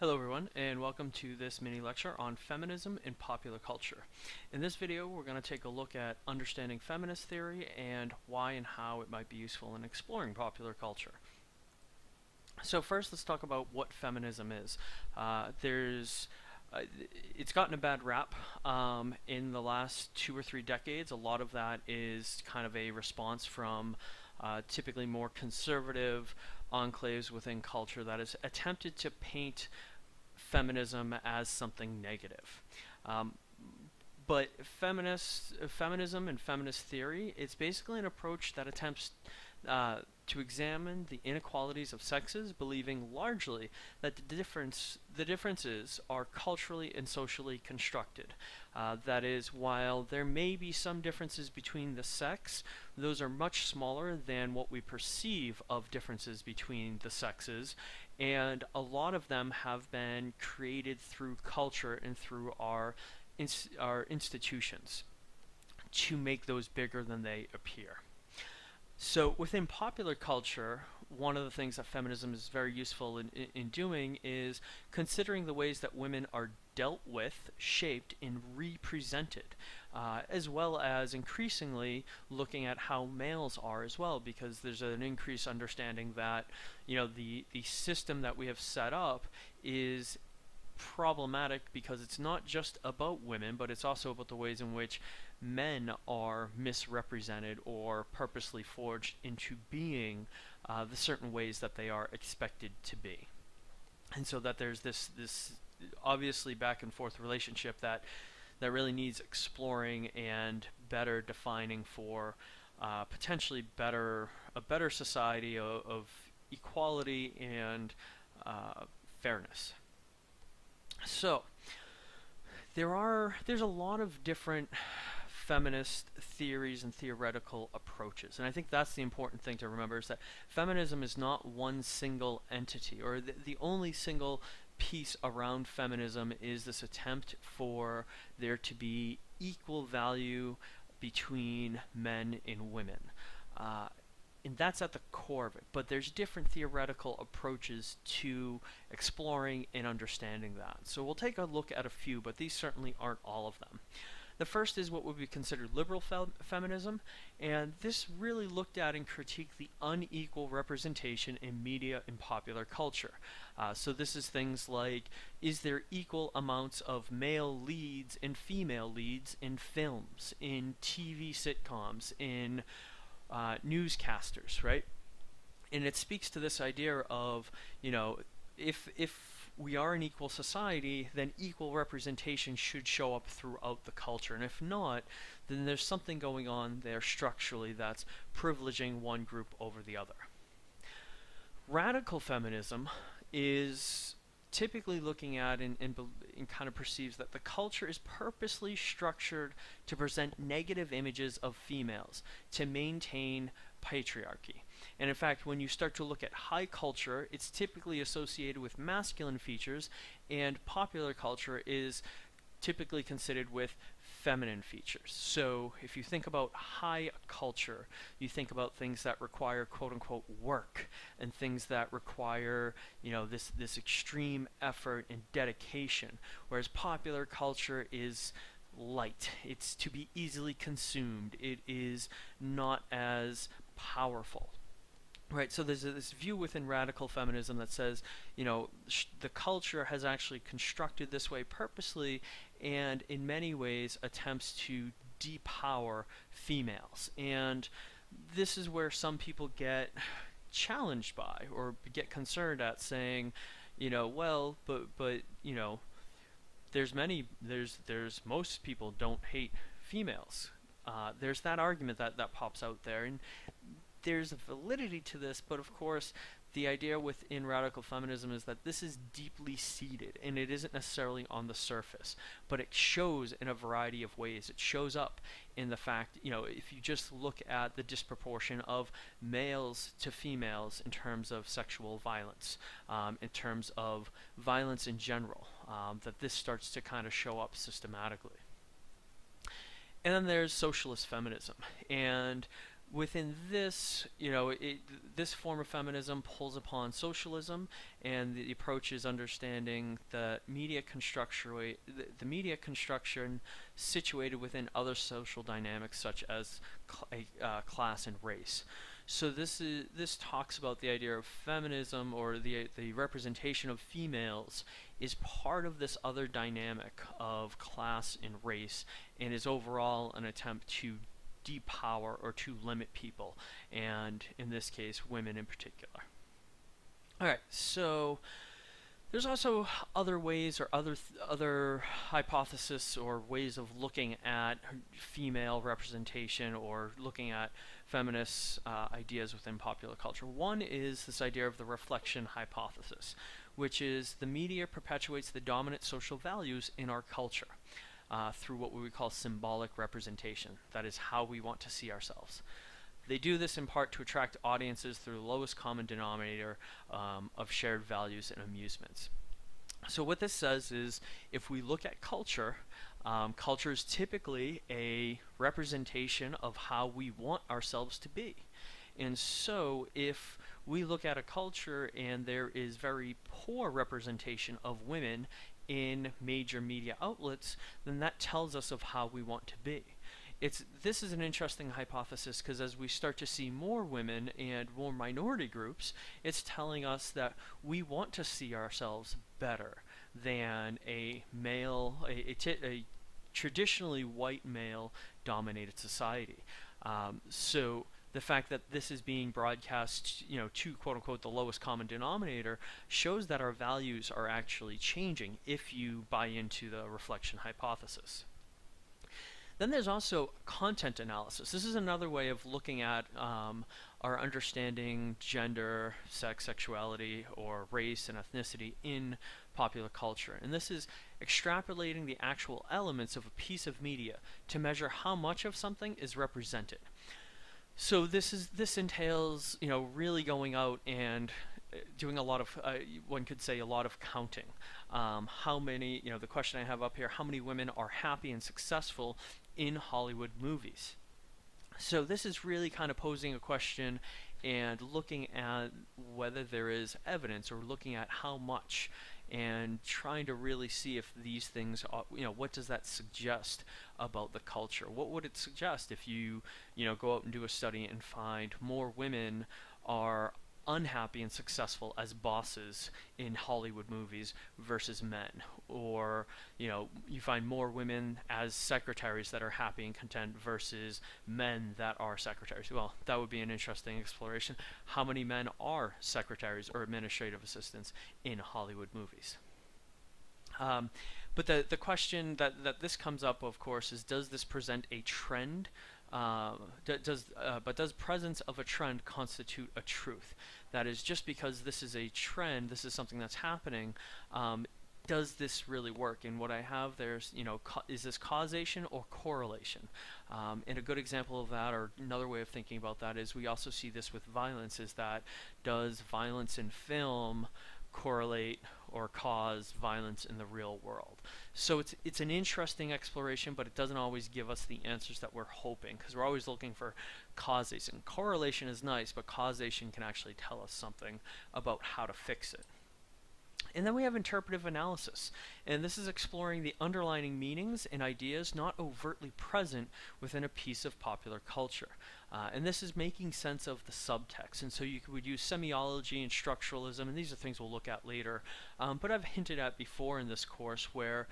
Hello everyone and welcome to this mini lecture on feminism in popular culture. In this video we're going to take a look at understanding feminist theory and why and how it might be useful in exploring popular culture. So first let's talk about what feminism is. Uh, there's uh, it's gotten a bad rap um, in the last two or three decades. A lot of that is kind of a response from uh, typically more conservative enclaves within culture that has attempted to paint feminism as something negative. Um, but feminist feminism and feminist theory, it's basically an approach that attempts uh, to examine the inequalities of sexes, believing largely that the difference the differences are culturally and socially constructed. Uh, that is, while there may be some differences between the sex, those are much smaller than what we perceive of differences between the sexes, and a lot of them have been created through culture and through our our institutions to make those bigger than they appear. So within popular culture, one of the things that feminism is very useful in, in, in, doing is considering the ways that women are dealt with, shaped, and represented, uh, as well as increasingly looking at how males are as well, because there's an increased understanding that you know the the system that we have set up is problematic because it's not just about women, but it's also about the ways in which men are misrepresented or purposely forged into being uh, the certain ways that they are expected to be. And so that there's this this obviously back and forth relationship that that really needs exploring and better defining for uh, potentially better a better society of, of equality and uh, fairness. So there are there's a lot of different feminist theories and theoretical approaches. And I think that's the important thing to remember is that feminism is not one single entity or the, the only single piece around feminism is this attempt for there to be equal value between men and women. Uh, and that's at the core of it. But there's different theoretical approaches to exploring and understanding that. So we'll take a look at a few, but these certainly aren't all of them. The first is what would be considered liberal fe feminism, and this really looked at and critiqued the unequal representation in media and popular culture. Uh, so this is things like, is there equal amounts of male leads and female leads in films, in TV sitcoms, in uh, newscasters, right? And it speaks to this idea of, you know, if if we are an equal society, then equal representation should show up throughout the culture. And if not, then there's something going on there structurally that's privileging one group over the other. Radical feminism is typically looking at and, and, and, kind of perceives that the culture is purposely structured to present negative images of females to maintain patriarchy. And in fact, when you start to look at high culture, it's typically associated with masculine features, and popular culture is typically considered with feminine features. So if you think about high culture, you think about things that require quote unquote work and things that require, you know, this this extreme effort and dedication. Whereas popular culture is light. It's to be easily consumed. It is not as powerful. Right, so there's this view within radical feminism that says, you know, the culture has actually constructed this way purposely and in many ways attempts to depower females. And this is where some people get challenged by or get concerned at saying, you know, well, but but you know, there's many there's there's most people don't hate females. Uh, there's that argument that that pops out there, and there's a validity to this, but of course, the idea within radical feminism is that this is deeply seated and it isn't necessarily on the surface, but it shows in a variety of ways. It shows up in the fact, you know, if you just look at the disproportion of males to females in terms of sexual violence, um, in terms of violence in general, um, that this starts to kind of show up systematically. And then there's socialist feminism. And within this, you know, it, this form of feminism pulls upon socialism, and the approach is understanding the media construction, the, the media construction situated within other social dynamics such as cl uh, class and race. So this is this talks about the idea of feminism or the the representation of females is part of this other dynamic of class and race, and is overall an attempt to depower or to limit people, and in this case, women in particular. Alright, so there's also other ways or other other hypotheses or ways of looking at female representation or looking at feminist uh, ideas within popular culture. One is this idea of the reflection hypothesis, which is the media perpetuates the dominant social values in our culture uh, through what we would call symbolic representation. That is how we want to see ourselves. They do this in part to attract audiences through the lowest common denominator um, of shared values and amusements. So what this says is if we look at culture, um, culture is typically a representation of how we want ourselves to be. And so if we look at a culture and there is very poor representation of women in major media outlets, then that tells us of how we want to be. It's this is an interesting hypothesis because as we start to see more women and more minority groups, it's telling us that we want to see ourselves better than a male, a, traditionally white male dominated society. Um, so the fact that this is being broadcast, you know, to quote unquote the lowest common denominator shows that our values are actually changing if you buy into the reflection hypothesis. Then there's also content analysis. This is another way of looking at um, our understanding gender, sex, sexuality, or race and ethnicity in popular culture. And this is extrapolating the actual elements of a piece of media to measure how much of something is represented. So this is this entails you know really going out and uh, doing a lot of uh, one could say a lot of counting. Um, how many you know the question I have up here: How many women are happy and successful in Hollywood movies? So this is really kind of posing a question and looking at whether there is evidence or looking at how much and trying to really see if these things are, you know what does that suggest about the culture? What would it suggest if you you know go out and do a study and find more women are unhappy and successful as bosses in Hollywood movies versus men. Or you know you find more women as secretaries that are happy and content versus men that are secretaries. Well that would be an interesting exploration. How many men are secretaries or administrative assistants in Hollywood movies? Um, but the the question that that this comes up of course is does this present a trend uh, does uh, but does presence of a trend constitute a truth? That is, just because this is a trend, this is something that's happening. Um, does this really work? And what I have there's, you know, is this causation or correlation? Um, and a good example of that, or another way of thinking about that, is we also see this with violence. Is that does violence in film correlate or cause violence in the real world. So it's it's an interesting exploration, but it doesn't always give us the answers that we're hoping because we're always looking for causation. Correlation is nice, but causation can actually tell us something about how to fix it. And then we have interpretive analysis, and this is exploring the underlying meanings and ideas not overtly present within a piece of popular culture. Uh, and this is making sense of the subtext. And so you would use semiology and structuralism, and these are things we'll look at later. Um, but I've hinted at before in this course where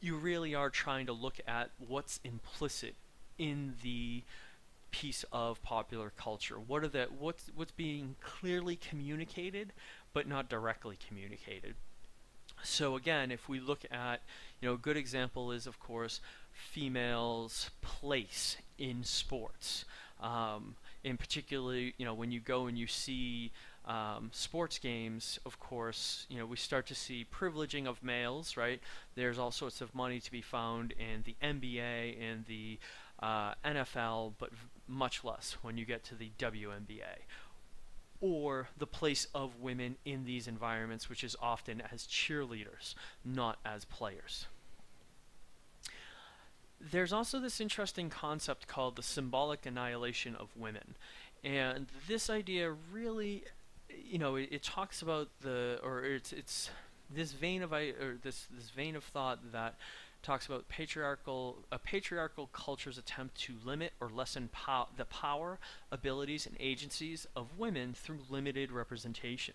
you really are trying to look at what's implicit in the piece of popular culture. What are the what's what's being clearly communicated but not directly communicated. So again, if we look at, you know, a good example is of course females' place in sports. Um, in particularly, you know, when you go and you see um, sports games, of course, you know, we start to see privileging of males, right? There's all sorts of money to be found in the NBA and the uh, NFL, but much less when you get to the WNBA. Or the place of women in these environments, which is often as cheerleaders, not as players. There's also this interesting concept called the symbolic annihilation of women. And this idea really, you know, it, it talks about the, or it's, it's this vein of, or this, this vein of thought that talks about patriarchal a patriarchal culture's attempt to limit or lessen pow the power, abilities, and agencies of women through limited representation.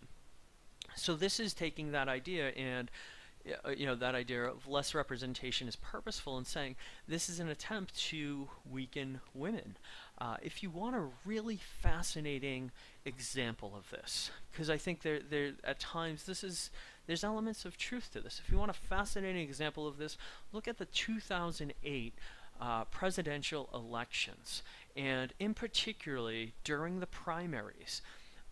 So this is taking that idea and uh, you know that idea of less representation is purposeful and saying this is an attempt to weaken women. Uh, if you want a really fascinating example of this, because I think there there at times this is there's elements of truth to this. If you want a fascinating example of this, look at the 2008 uh, presidential elections, and in particularly during the primaries,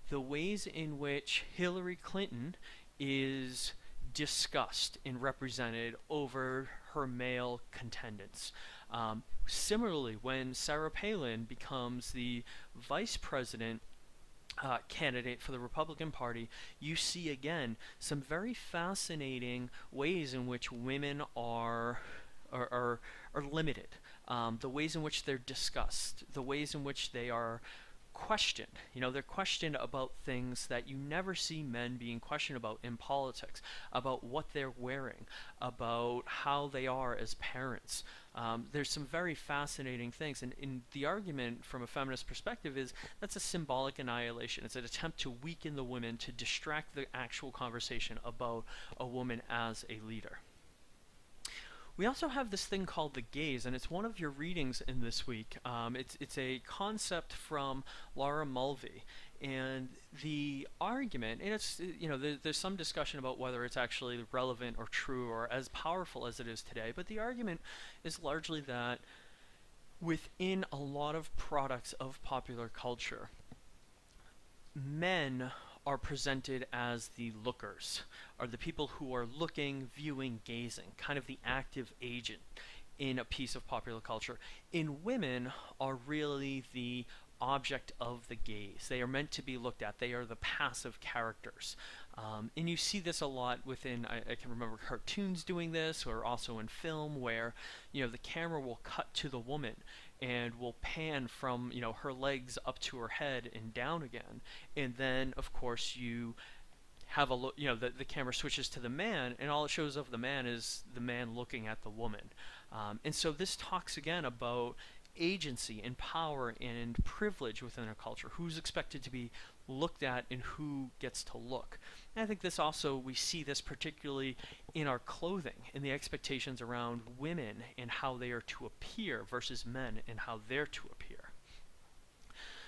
the ways in which Hillary Clinton is discussed and represented over her male contendants. Um, similarly, when Sarah Palin becomes the vice president uh, candidate for the Republican Party, you see again some very fascinating ways in which women are are, are, are limited, um, the ways in which they're discussed, the ways in which they are questioned. You know, they're questioned about things that you never see men being questioned about in politics, about what they're wearing, about how they are as parents. Um, there's some very fascinating things, and, and the argument from a feminist perspective is that's a symbolic annihilation. It's an attempt to weaken the women to distract the actual conversation about a woman as a leader. We also have this thing called the gaze, and it's one of your readings in this week. Um, it's, it's a concept from Laura Mulvey. And the argument, and it's, you know, there, there's some discussion about whether it's actually relevant or true or as powerful as it is today, but the argument is largely that within a lot of products of popular culture, men are presented as the lookers, are the people who are looking, viewing, gazing, kind of the active agent in a piece of popular culture. In women are really the object of the gaze. They are meant to be looked at. They are the passive characters. Um, and you see this a lot within, I, I, can remember cartoons doing this, or also in film, where, you know, the camera will cut to the woman and will pan from you know her legs up to her head and down again. And then of course you have a look you know the, the camera switches to the man and all it shows of the man is the man looking at the woman. Um, and so this talks again about agency and power and privilege within a culture. Who's expected to be looked at and who gets to look and I think this also, we see this particularly in our clothing in the expectations around women and how they are to appear versus men and how they're to appear.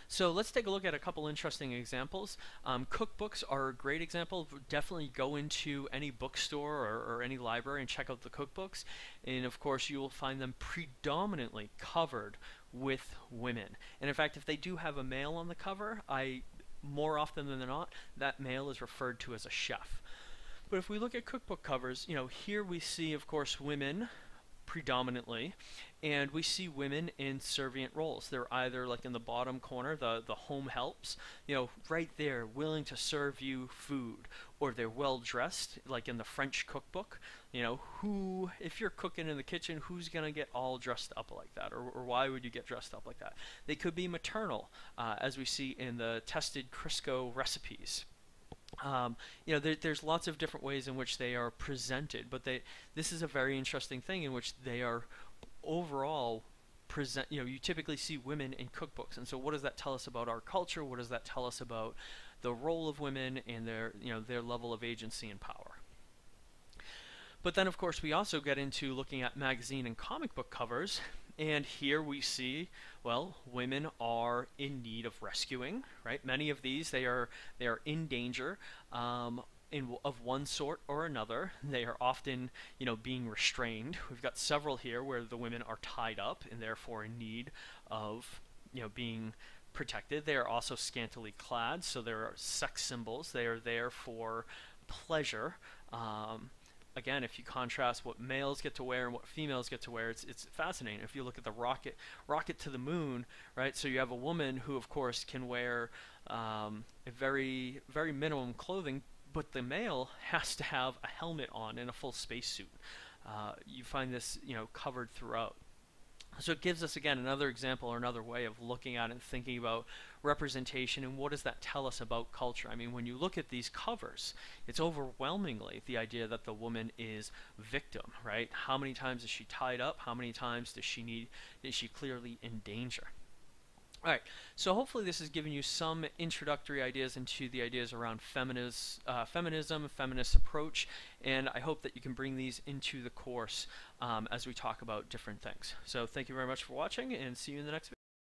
So let's take a look at a couple interesting examples. Um, cookbooks are a great example. Definitely go into any bookstore or, or, any library and check out the cookbooks. And of course, you will find them predominantly covered with women. And in fact, if they do have a male on the cover, I more often than not, that male is referred to as a chef. But if we look at cookbook covers, you know, here we see, of course, women predominantly, and we see women in servient roles. They're either like in the bottom corner, the, the home helps, you know, right there, willing to serve you food, or they're well dressed, like in the French cookbook. You know, who, if you're cooking in the kitchen, who's going to get all dressed up like that, or, or why would you get dressed up like that? They could be maternal, uh, as we see in the tested Crisco recipes. Um, you know, there, there's lots of different ways in which they are presented, but they this is a very interesting thing in which they are overall present. You know, you typically see women in cookbooks, and so what does that tell us about our culture? What does that tell us about the role of women and their you know their level of agency and power? But then, of course, we also get into looking at magazine and comic book covers, and here we see, well, women are in need of rescuing, right? Many of these, they are they are in danger. Um, in, of one sort or another. They are often, you know, being restrained. We've got several here where the women are tied up and therefore in need of, you know, being protected. They are also scantily clad, so there are sex symbols. They are there for pleasure. Um, again, if you contrast what males get to wear and what females get to wear, it's it's fascinating. If you look at the rocket rocket to the moon, right? So you have a woman who, of course, can wear um, a very very minimum clothing, but the male has to have a helmet on and a full spacesuit. Uh, you find this, you know, covered throughout. So it gives us again another example or another way of looking at and thinking about representation and what does that tell us about culture. I mean, when you look at these covers, it's overwhelmingly the idea that the woman is victim, right? How many times is she tied up? How many times does she need is she clearly in danger? All right, so hopefully this has given you some introductory ideas into the ideas around feminist, uh, feminism, feminist approach, and I hope that you can bring these into the course um, as we talk about different things. So thank you very much for watching, and see you in the next video.